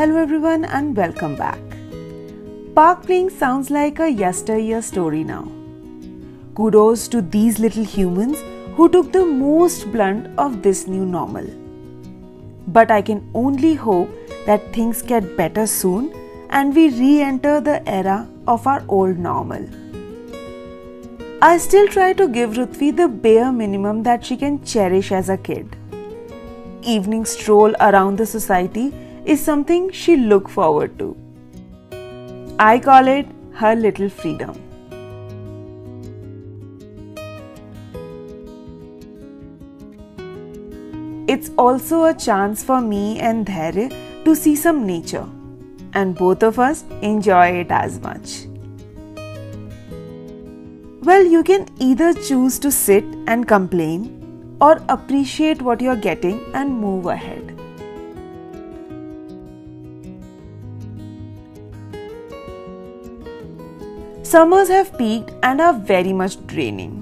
Hello everyone and welcome back. Park playing sounds like a yesteryear story now. Kudos to these little humans who took the most blunt of this new normal. But I can only hope that things get better soon and we re enter the era of our old normal. I still try to give Rutvi the bare minimum that she can cherish as a kid. Evening stroll around the society is something she look forward to. I call it her little freedom. It's also a chance for me and Dhairya to see some nature, and both of us enjoy it as much. Well, you can either choose to sit and complain or appreciate what you're getting and move ahead. Summers have peaked and are very much draining.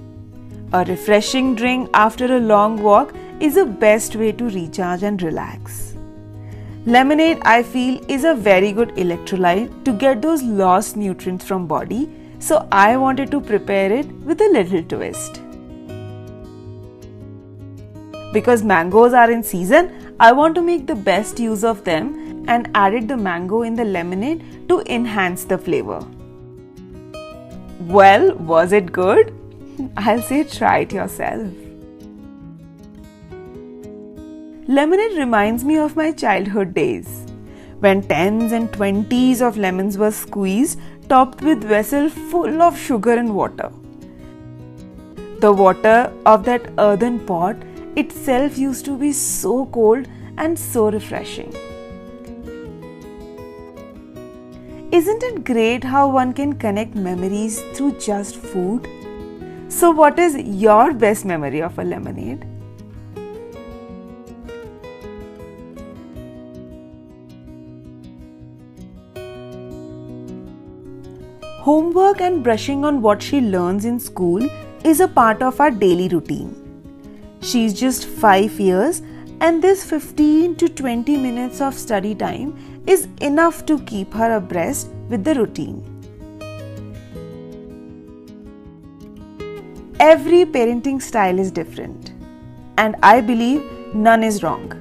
A refreshing drink after a long walk is the best way to recharge and relax. Lemonade, I feel, is a very good electrolyte to get those lost nutrients from body, so I wanted to prepare it with a little twist. Because mangoes are in season, I want to make the best use of them and added the mango in the lemonade to enhance the flavor. Well, was it good? I'll say try it yourself. Lemonade reminds me of my childhood days when tens and twenties of lemons were squeezed, topped with vessel full of sugar and water. The water of that earthen pot itself used to be so cold and so refreshing. Isn't it great how one can connect memories through just food? So, what is your best memory of a lemonade? Homework and brushing on what she learns in school is a part of our daily routine. She's just 5 years, and this 15 to 20 minutes of study time is enough to keep her abreast with the routine. Every parenting style is different, and I believe none is wrong.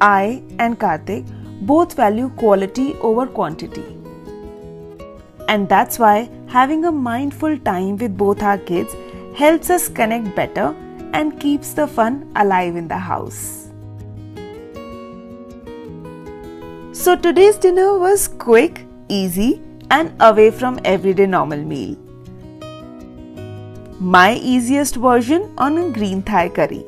I and Karthik both value quality over quantity. And that's why having a mindful time with both our kids helps us connect better and keeps the fun alive in the house. So today's dinner was quick, easy, and away from everyday normal meal. My easiest version on a green Thai curry.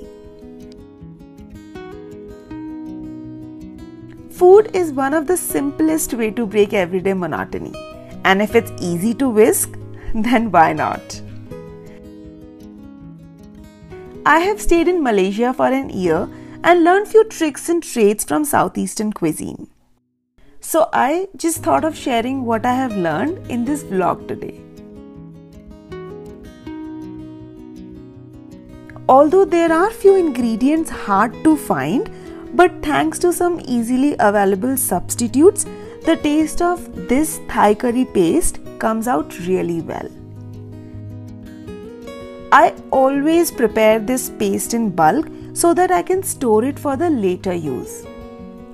Food is one of the simplest way to break everyday monotony. And if it's easy to whisk, then why not? I have stayed in Malaysia for an year and learned few tricks and traits from Southeastern cuisine. So I just thought of sharing what I have learned in this vlog today. Although there are few ingredients hard to find, but thanks to some easily available substitutes, the taste of this Thai curry paste comes out really well. I always prepare this paste in bulk so that I can store it for the later use.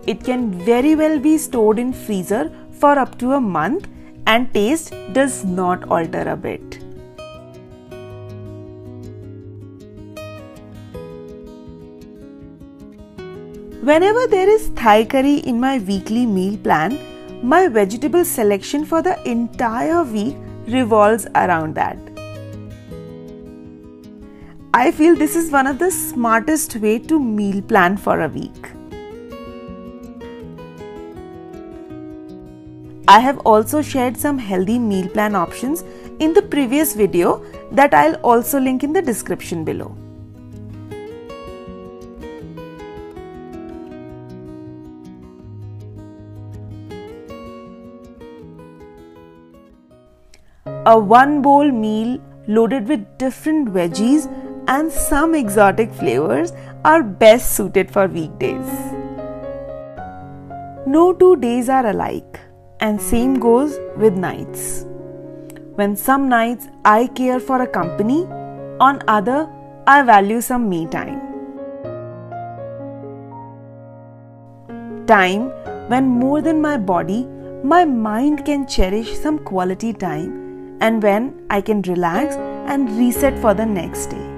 It can very well be stored in freezer for up to a month and taste does not alter a bit. Whenever there is Thai curry in my weekly meal plan, my vegetable selection for the entire week revolves around that. I feel this is one of the smartest way to meal plan for a week. I have also shared some healthy meal plan options in the previous video that I'll also link in the description below. A one bowl meal loaded with different veggies and some exotic flavors are best suited for weekdays. No two days are alike, and same goes with nights. When some nights I care for a company, on other I value some me time. Time when more than my body, my mind can cherish some quality time and when I can relax and reset for the next day.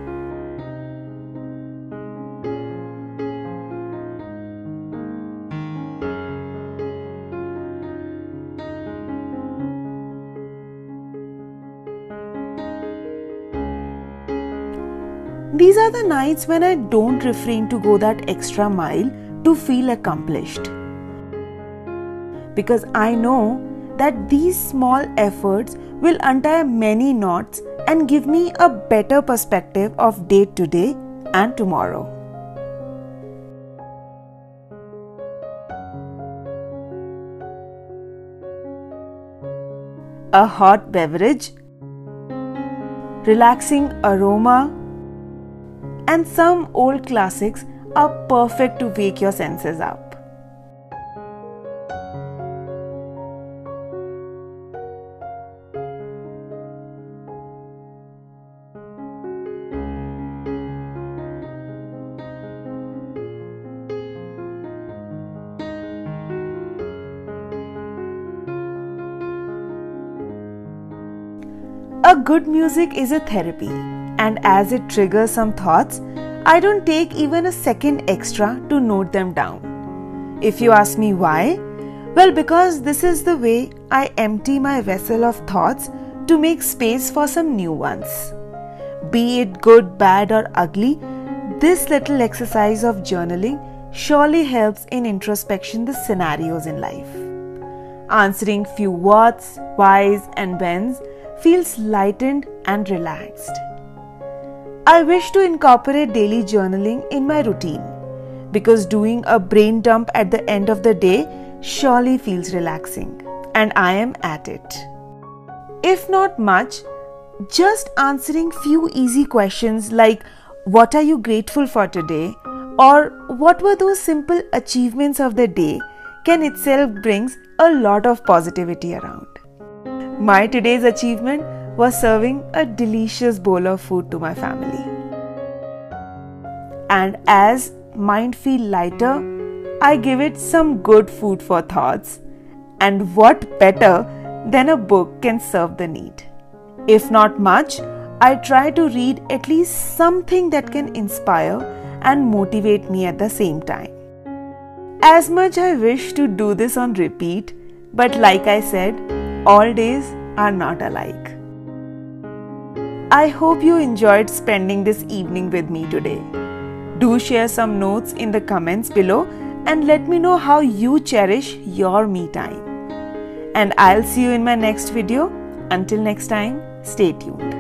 These are the nights when I don't refrain to go that extra mile to feel accomplished. Because I know that these small efforts will untie many knots and give me a better perspective of day to day and tomorrow. A hot beverage, relaxing aroma, and some old classics are perfect to wake your senses up. A good music is a therapy, and as it triggers some thoughts, I don't take even a second extra to note them down. If you ask me why, well, because this is the way I empty my vessel of thoughts to make space for some new ones. Be it good, bad, or ugly, this little exercise of journaling surely helps in introspection the scenarios in life. Answering few whats, whys, and whens feels lightened and relaxed. I wish to incorporate daily journaling in my routine because doing a brain dump at the end of the day surely feels relaxing, and I am at it. If not much, just answering few easy questions like what are you grateful for today or what were those simple achievements of the day can itself brings a lot of positivity around. My today's achievement was serving a delicious bowl of food to my family. And as mind feel lighter, I give it some good food for thoughts. And what better than a book can serve the need? If not much, I try to read at least something that can inspire and motivate me at the same time. As much I wish to do this on repeat, but like I said, all days are not alike. I hope you enjoyed spending this evening with me today. Do share some notes in the comments below and let me know how you cherish your me time. And I'll see you in my next video. Until next time, stay tuned.